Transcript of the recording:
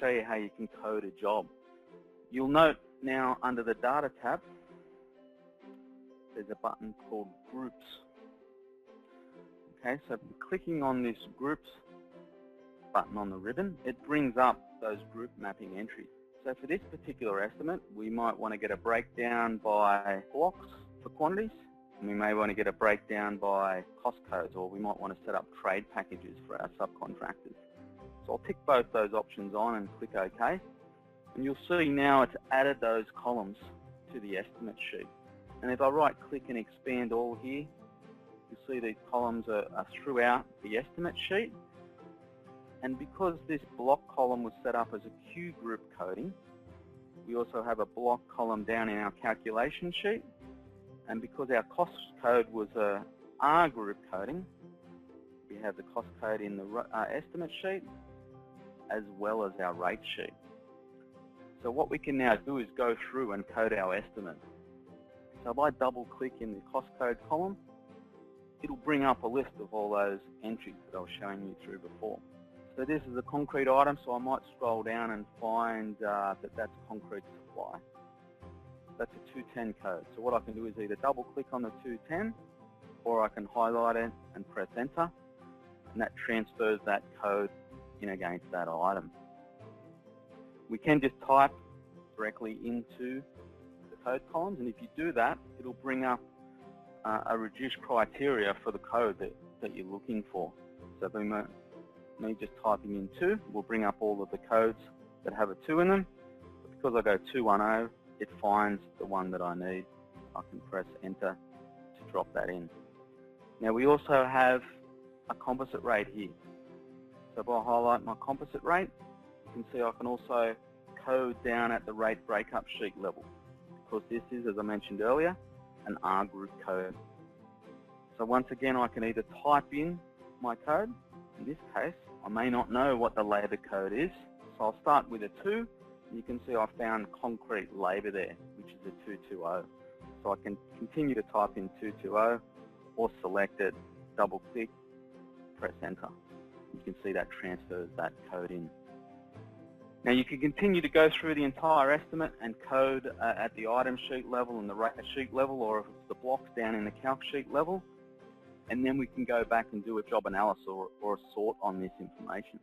show you how you can code a job. You'll note now under the Data tab, there's a button called Groups. Okay, so clicking on this Groups button on the ribbon, it brings up those group mapping entries. So for this particular estimate, we might want to get a breakdown by blocks for quantities. And we may want to get a breakdown by cost codes, or we might want to set up trade packages for our subcontractors. So I'll tick both those options on and click OK. And you'll see now it's added those columns to the estimate sheet. And if I right click and expand all here, you'll see these columns are, are throughout the estimate sheet. And because this block column was set up as a Q group coding, we also have a block column down in our calculation sheet. And because our cost code was a R group coding, we have the cost code in the uh, estimate sheet as well as our rate sheet. So what we can now do is go through and code our estimate. So if I double click in the cost code column, it'll bring up a list of all those entries that I was showing you through before. So this is a concrete item, so I might scroll down and find uh, that that's concrete supply. That's a 210 code. So what I can do is either double click on the 210 or I can highlight it and press enter and that transfers that code in against that item. We can just type directly into the code columns and if you do that it'll bring up uh, a reduced criteria for the code that, that you're looking for. So me just typing in 2 will bring up all of the codes that have a 2 in them. But because I go 210, it finds the one that I need. I can press enter to drop that in. Now we also have a composite rate here. So if I highlight my composite rate, you can see I can also code down at the rate breakup sheet level because this is, as I mentioned earlier, an R group code. So once again, I can either type in my code, in this case, I may not know what the labour code is, so I'll start with a 2. You can see I found concrete labour there, which is a 220. So I can continue to type in 220 or select it, double click, press enter. See that transfers that code in. Now you can continue to go through the entire estimate and code uh, at the item sheet level and the sheet level or if it's the blocks down in the calc sheet level and then we can go back and do a job analysis or, or a sort on this information.